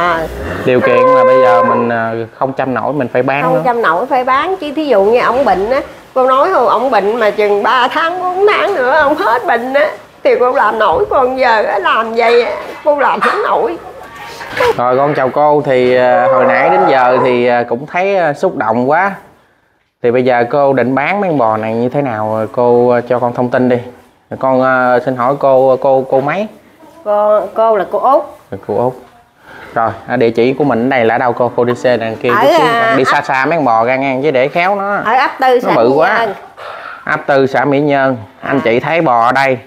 à, điều kiện là bây giờ mình à, không chăm nổi mình phải bán không nó. chăm nổi phải bán. Chứ thí dụ như ông bệnh á cô nói không ông bệnh mà chừng 3 tháng 4 tháng nữa ông hết bệnh á thì cô làm nổi còn giờ á, làm vậy cô làm không nổi. Rồi con chào cô. Thì à, hồi nãy đến giờ thì à, cũng thấy xúc động quá. Thì bây giờ cô định bán mấy con bò này như thế nào? Cô cho con thông tin đi. Con xin hỏi cô cô cô mấy? Cô cô là cô út. Cô út rồi à, địa chỉ của mình ở đây là ở đâu cô? Cô đi xe đằng kia Ở, xíu. à, đi xa ấp- xa mấy con bò ra ngang chứ để khéo nó. Ở ấp tư nó xã bự Mỹ quá. Nhân. ấp tư xã mỹ nhân anh chị thấy bò ở đây.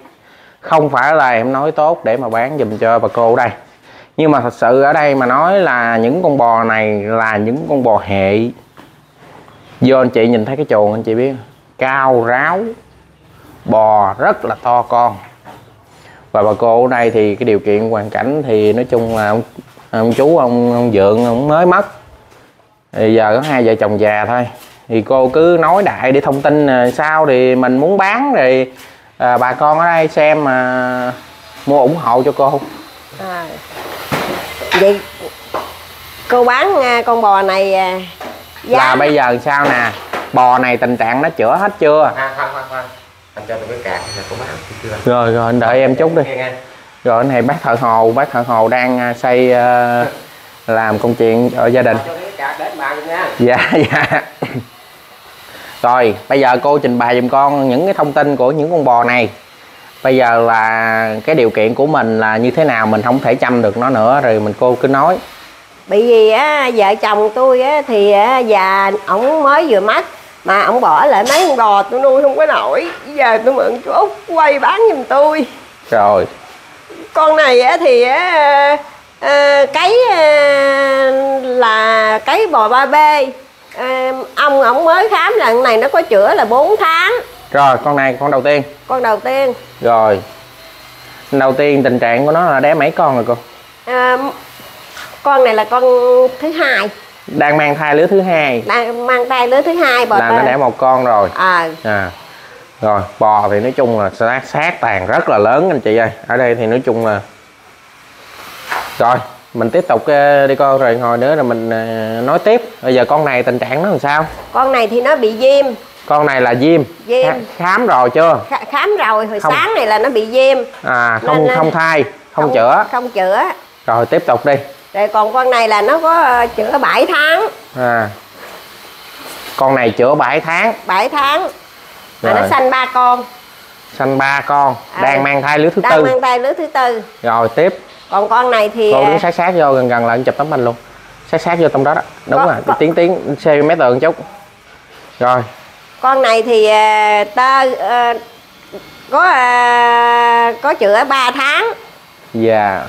Không phải là em nói tốt để mà bán giùm cho bà cô ở đây. Nhưng mà thật sự ở đây mà nói là những con bò này là những con bò hệ. Vô anh chị nhìn thấy cái chuồng anh chị biết cao ráo bò rất là to con và bà cô ở đây thì cái điều kiện hoàn cảnh thì nói chung là ông, ông chú ông, ông dượng ông mới mất. Thì giờ có hai vợ chồng già thôi. Thì cô cứ nói đại để thông tin à, sao thì mình muốn bán thì à, bà con ở đây xem mà mua ủng hộ cho cô. À. vậy cô bán à, con bò này à, giá là bây giờ sao nè? Bò này tình trạng nó chữa hết chưa? Khoan khoan khoan khoan anh cho tôi cái cạc là có bán. chưa rồi rồi anh đợi em chút đi. Rồi anh này bác thợ hồ bác thợ hồ đang à, xây à, làm công chuyện ở gia đình. Cho cái cạc đến bà luôn nha. Dạ dạ. Rồi bây giờ cô trình bày giùm con những cái thông tin của những con bò này. Bây giờ là cái điều kiện của mình là như thế nào mình không thể chăm được nó nữa rồi mình cô cứ nói. Bởi vì á, vợ chồng tôi á, thì á, già ổng mới vừa mất mà ổng bỏ lại mấy con bò tôi nuôi không có nổi. Giờ tôi mượn chú út quay bán giùm tôi rồi con này á, thì à, cấy à, là cấy bò ba b à, ông ổng mới khám lần này nó có chữa là 4 tháng. Rồi con này con đầu tiên. Con đầu tiên. Rồi. Đầu tiên tình trạng của nó là đẻ mấy con rồi cô? À, con này là con thứ hai đang mang thai lứa thứ hai. Đang mang tay lứa thứ hai bò là nó tê. đẻ một con rồi. À. À. Rồi bò thì nói chung là sát sát tàn rất là lớn anh chị ơi. Ở đây thì nói chung là rồi mình tiếp tục ờ, đi con rồi ngồi nữa rồi mình ờ, nói tiếp. Bây giờ con này tình trạng nó làm sao? Con này thì nó bị viêm. Con này là viêm. Viêm. Khá- khám rồi chưa? Kh- khám rồi hồi Không. sáng này là nó bị viêm. À không Nên, ờ, không thai không, chữa. không chữa. Rồi tiếp tục đi rồi còn con này là nó có ờ, chữa 7 tháng. À. Con này chữa 7 tháng. 7 tháng. Mà nó sanh ba con. Sanh ba con. À, đang mang thai lứa thứ đang tư. mang tay lứa thứ tư. Rồi tiếp. Còn con này thì cô đứng sát sát vô gần gần lại chụp tấm hình luôn. Sát sát vô trong đó đó. Đúng Có- rồi. có- tiến tiến xe mấy tường chút. Rồi. Con này thì ờ, tơ ờ, có ờ, có chữa 3 tháng. Và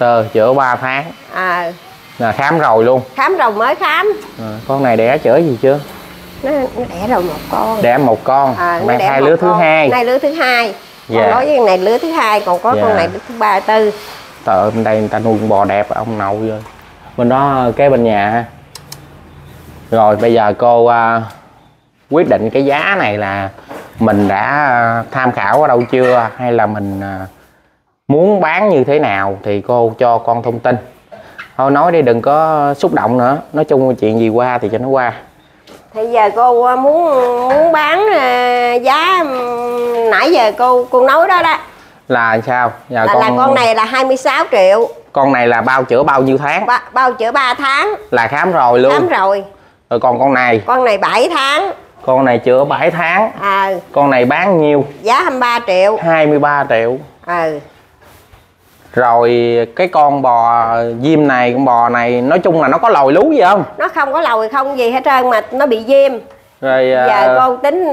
tơ chữa 3 tháng. À, là khám rồi luôn. Khám rồi mới khám. À, con này đẻ chữa gì chưa? Nó, nó đẻ rồi một con. Đẻ một con. À, mang thai một lứa thứ con. hai. Nay lứa thứ hai. Dạ. còn nói với con này lứa thứ hai còn có Dạ. con này lứa thứ ba tư. Ơi, bên đây người ta nuôi con bò đẹp ông nậu rồi bên đó kế bên nhà ha. Rồi bây giờ cô à, quyết định cái giá này là mình đã tham khảo ở đâu chưa? Hay là mình à, muốn bán như thế nào thì cô cho con thông tin. Thôi nói đi đừng có xúc động nữa. Nói chung chuyện gì qua thì cho nó qua. Thì giờ cô ờ, muốn muốn bán ờ, giá nãy giờ cô cô nói đó đó. Là sao? Giờ là, là con này là 26 triệu. Con này là bao chữa bao nhiêu tháng? Ba, bao chữa 3 tháng. Là khám rồi luôn. Khám rồi. Rồi còn con này? Con này 7 tháng. Con này chữa 7 tháng. À, con này bán nhiêu? Giá 23 triệu. 23 triệu. À, rồi cái con bò diêm này con bò này nói chung là nó có lồi lú gì không? Nó không có lồi không gì hết trơn mà nó bị viêm rồi à, giờ cô tính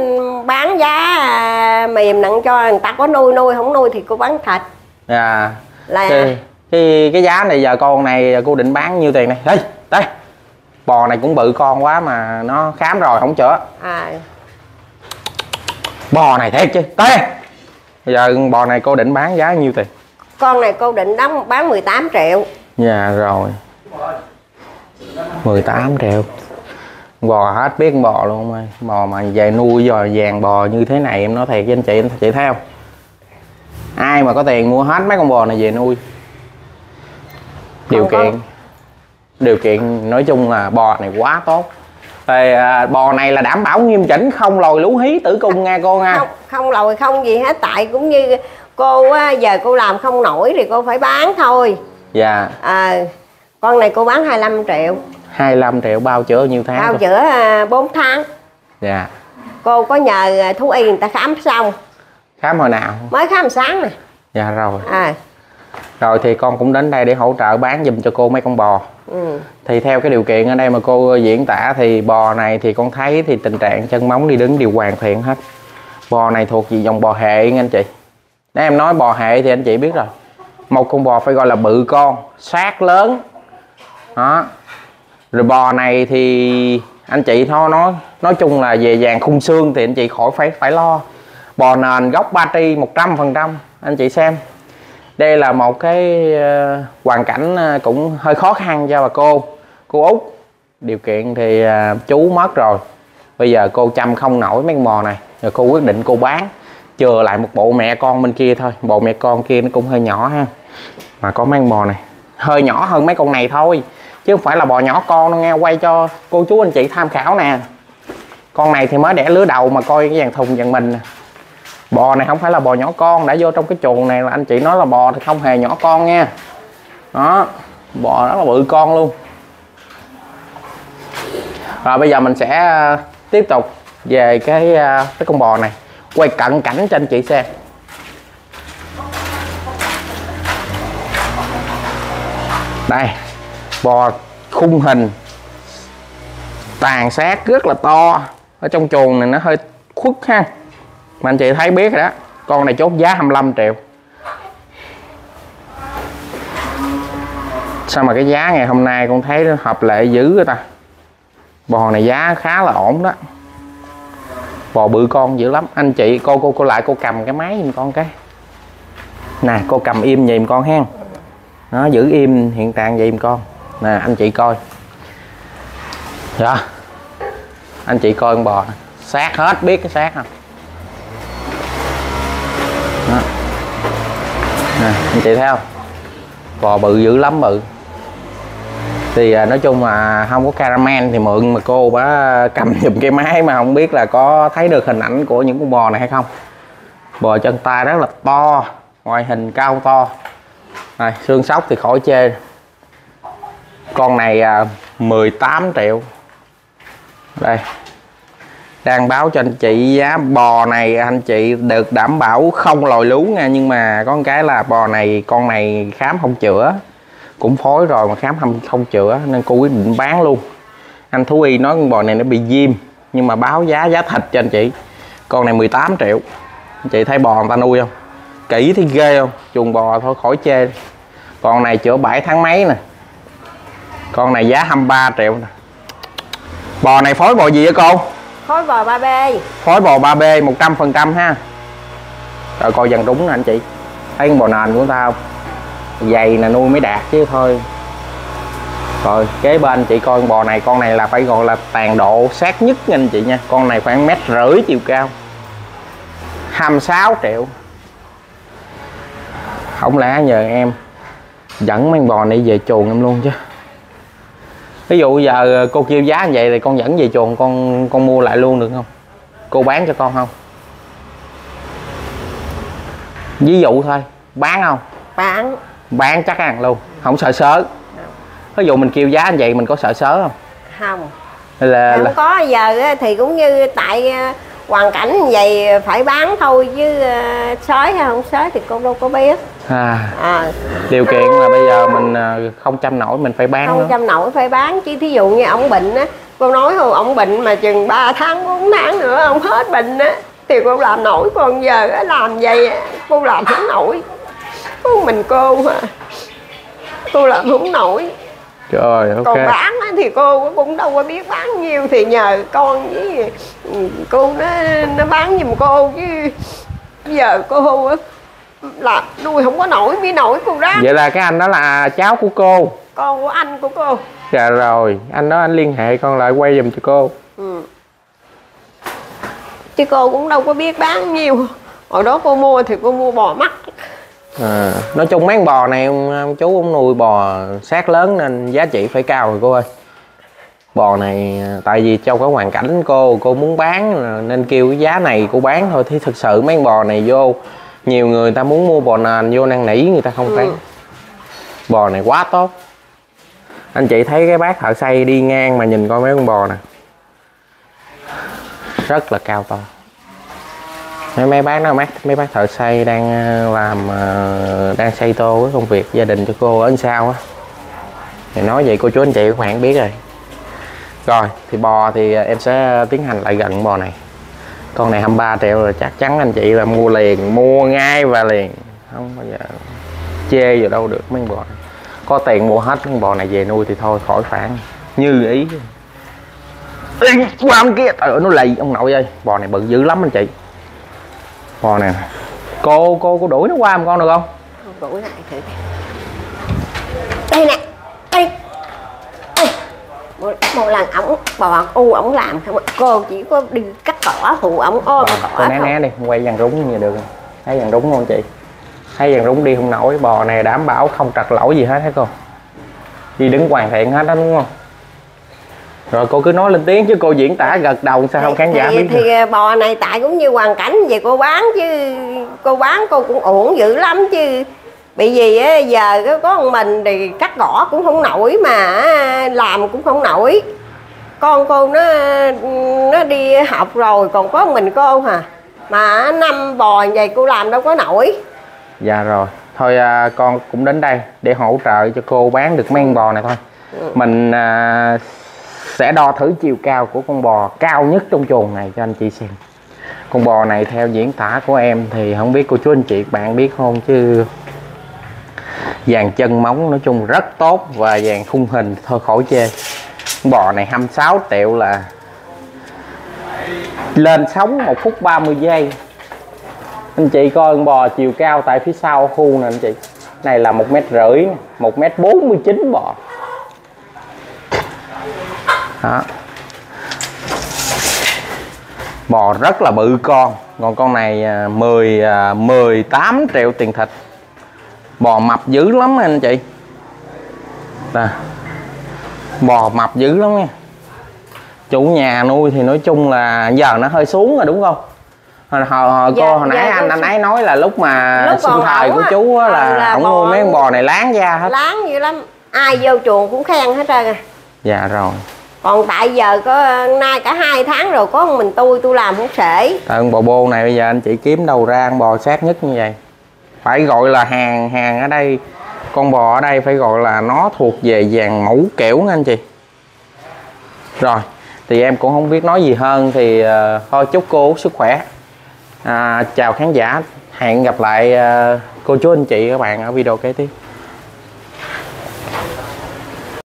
bán giá à, mềm nặng cho người ta có nuôi nuôi không nuôi thì cô bán thịt. À, là cái, cái cái giá này giờ con này cô định bán nhiêu tiền này đây đây. Bò này cũng bự con quá mà nó khám rồi không chữa. À, bò này thiệt chứ. Đây. Bây giờ bò này cô định bán giá nhiêu tiền con này cô định đóng bán 18 triệu. Dạ rồi. 18 triệu. Bò hết biết bò luôn ơi bò mà về nuôi rồi vàng bò như thế này em nói thiệt với anh chị anh chị thấy không? Ai mà có tiền mua hết mấy con bò này về nuôi? Điều con- kiện. Điều kiện nói chung là bò này quá tốt. Thì à, bò này là đảm bảo nghiêm chỉnh không lòi lú hí tử cung nha cô nha. Không không lồi không gì hết tại cũng như cô á, giờ cô làm không nổi thì cô phải bán thôi. Dạ. À, con này cô bán 25 triệu. 25 triệu bao chữa nhiêu tháng? Bao chữa à, 4 tháng. Dạ. Cô có nhờ à, thú y người ta khám xong. Khám hồi nào? Mới khám sáng nè. Dạ rồi. À. Rồi thì con cũng đến đây để hỗ trợ bán giùm cho cô mấy con bò. Ừ. thì theo cái điều kiện ở đây mà cô diễn tả thì bò này thì con thấy thì tình trạng chân móng đi đứng đều hoàn thiện hết. Bò này thuộc về dòng bò hệ nha anh chị nếu em nói bò hệ thì anh chị biết rồi. Một con bò phải gọi là bự con, sát lớn. Đó. Rồi bò này thì anh chị thôi, nói nói chung là về vàng khung xương thì anh chị khỏi phải phải lo. Bò nền gốc ba tri một trăm phần trăm, anh chị xem. Đây là một cái ờ, hoàn cảnh ờ, cũng hơi khó khăn cho bà cô. Cô út, điều kiện thì ờ, chú mất rồi. Bây giờ cô chăm không nổi mấy con bò này, rồi cô quyết định cô bán chừa lại một bộ mẹ con bên kia thôi. Bộ mẹ con kia nó cũng hơi nhỏ ha. Mà có mang bò này. Hơi nhỏ hơn mấy con này thôi. Chứ không phải là bò nhỏ con đâu nghe. Quay cho cô chú anh chị tham khảo nè. Con này thì mới đẻ lứa đầu mà coi cái dàn thùng dàn mình nè. Bò này không phải là bò nhỏ con. Đã vô trong cái chuồng này là anh chị nói là bò thì không hề nhỏ con nha. Đó. Bò rất là bự con luôn. Rồi bây giờ mình sẽ à, tiếp tục về cái à, cái con bò này quay cận cảnh cho anh chị xem. Đây, bò khung hình. Tàn sát rất là to. Ở trong chuồng này nó hơi khuất ha. Mà anh chị thấy biết rồi đó, con này chốt giá 25 triệu. Sao mà cái giá ngày hôm nay con thấy nó hợp lệ dữ rồi ta? Bò này giá khá là ổn đó bò bự con dữ lắm. Anh chị, cô cô cô lại, cô cầm cái máy giùm con cái. Nè, cô cầm im nhìn con hen. Nó giữ im hiện trạng vậy giùm con. Nè, anh chị coi. Dạ. Anh chị coi con bò nè. sát hết, biết cái xác không? Đó. nè, anh chị thấy không? Bò bự dữ lắm bự thì à, nói chung là không có caramel thì mượn mà cô bá cầm giùm cái máy mà không biết là có thấy được hình ảnh của những con bò này hay không. Bò chân tay rất là to ngoại hình cao to. Này, xương sóc thì khỏi chê. Con này à, 18 triệu. Đây. Đang báo cho anh chị giá bò này anh chị được đảm bảo không lòi lú nha nhưng mà có một cái là bò này con này khám không chữa cũng phối rồi mà khám không không chữa nên cô quyết định bán luôn. Anh thú y nói con bò này nó bị viêm nhưng mà báo giá giá thịt cho anh chị. Con này 18 triệu. Anh chị thấy bò người ta nuôi không? Kỹ thì ghê không? Chuồng bò thôi khỏi chê. Con này chữa 7 tháng mấy nè. Con này giá 23 triệu nè. Bò này phối bò gì vậy cô? Khối bò 3B phối bò 3B 100 phần trăm ha. Rồi coi dần đúng nè anh chị. Thấy con bò nền của ta không dày là nuôi mới đạt chứ thôi. Rồi, kế bên chị coi con bò này, con này là phải gọi là tàn độ sát nhất nha anh chị nha. Con này khoảng mét rưỡi chiều cao. 26 triệu không lẽ nhờ em dẫn mấy con bò này về chuồng em luôn chứ? Ví dụ giờ cô kêu giá như vậy thì con dẫn về chuồng, con con mua lại luôn được không? Cô bán cho con không? Ví dụ thôi. Bán không? Bán bán chắc ăn luôn không sợ sớ. Ví dụ mình kêu giá như vậy mình có sợ sớ không? Không. Là, không là có giờ thì cũng như tại à, hoàn cảnh như vậy phải bán thôi chứ à, sói hay không sói thì cô đâu có biết. À, à, điều kiện là bây giờ mình à, không chăm nổi mình phải bán không nó chăm nổi phải bán chứ thí dụ như ông bệnh á cô nói không ông bệnh mà chừng 3 tháng 4 tháng nữa ông hết bệnh á thì cô làm nổi. Còn giờ làm vậy cô làm không nổi có mình cô mà. Cô làm không nổi. Rồi ok. Còn bán thì cô cũng đâu có biết bán nhiêu thì nhờ con với cô nó nó bán giùm cô chứ. Giờ cô á, làm nuôi không có nổi mới nổi cô rác vậy là cái anh đó là cháu của cô. Con của anh của cô. Dạ rồi anh đó anh liên hệ con lại quay giùm cho cô. Ừ. chứ cô cũng đâu có biết bán nhiêu. Hồi đó cô mua thì cô mua bò mắt à, nói chung mấy con bò này ông, ông chú ông nuôi bò sát lớn nên giá trị phải cao rồi cô ơi. Bò này à, tại vì trong cái hoàn cảnh cô cô muốn bán nên kêu cái giá này cô bán thôi. Thì thực sự mấy con bò này vô nhiều người ta muốn mua bò nền vô năn nỉ người ta không bán. Bò này quá tốt. Anh chị thấy cái bác thợ xây đi ngang mà nhìn coi mấy con bò nè. Rất là cao to mấy mấy bác đó mấy mấy bác thợ xây đang ờ, làm ờ, đang xây tô cái công việc gia đình cho cô ở sao á? Thì nói vậy cô chú anh chị các bạn biết rồi. Rồi, thì bò thì ờ, em sẽ tiến hành lại gần bò này. Con này 23 triệu rồi, chắc chắn anh chị là mua liền, mua ngay và liền. Không bao giờ chê vào đâu được mấy con bò này. có tiền mua hết con bò này về nuôi thì thôi, khỏi phản. Như ý. Qua ông kia, trời nó lì ông nội ơi, bò này bự dữ lắm anh chị bò này. Cô cô cô đuổi nó qua một con được không? Không đuổi lại thử đây nè đây. Đây. Một, một lần ổng bò u ổng làm không cô chỉ có đi cắt cỏ phụ ổng ôm cỏ cô né né đi quay dàn rúng như được. Rồi. thấy dàn rúng không chị? Thấy dàn rúng đi không nổi bò này đảm bảo không trật lỗi gì hết hả cô? Đi đứng hoàn thiện hết đó đúng không rồi cô cứ nói lên tiếng chứ cô diễn tả gật đầu sao không khán giả thì, biết thì được. à, bò này tại cũng như hoàn cảnh về cô bán chứ cô bán cô cũng uổng dữ lắm chứ. Bị gì á giờ có- một mình thì cắt cỏ cũng không nổi mà làm cũng không nổi. Con cô nó nó đi học rồi còn có mình cô hả? Mà năm bò vậy cô làm đâu có nổi. Dạ rồi. Thôi à, con cũng đến đây để hỗ trợ cho cô bán được mấy con bò này thôi. Mình à, sẽ đo thử chiều cao của con bò cao nhất trong chuồng này cho anh chị xem. Con bò này theo diễn tả của em thì không biết cô chú anh chị, bạn biết không? Chứ dàn chân móng nói chung rất tốt và dàn khung hình thôi khỏi chê. Con bò này 26 triệu là lên sóng 1 phút 30 giây. Anh chị coi con bò chiều cao tại phía sau khu nè anh chị. Này là một mét rưỡi một mét bốn mươi chín bò đó. Bò rất là bự con. Còn con này à, 10 à, 18 triệu tiền thịt. Bò mập dữ lắm anh chị. Nè. Bò mập dữ lắm nha. Chủ nhà nuôi thì nói chung là giờ nó hơi xuống rồi đúng không? Hồi, hồi, hồi Dạ, cô hồi nãy dạ, anh nó anh ấy nói là lúc mà Lúc sinh thời của á, chú á, là là ổng bò- nuôi mấy con bò này láng da hết. láng dữ lắm. Ai vô chuồng cũng khen hết trơn à. Dạ rồi còn tại giờ có nay cả hai tháng rồi có mình tôi tôi làm không sể. Tại con bò bô này bây giờ anh chị kiếm đầu ra con bò sát nhất như vậy. Phải gọi là hàng hàng ở đây con bò ở đây phải gọi là nó thuộc về dàn mẫu kiểu nha anh chị. Rồi thì em cũng không biết nói gì hơn thì uh, thôi chúc cô sức khỏe. À, chào khán giả. Hẹn gặp lại uh, cô chú anh chị các bạn ở video kế tiếp.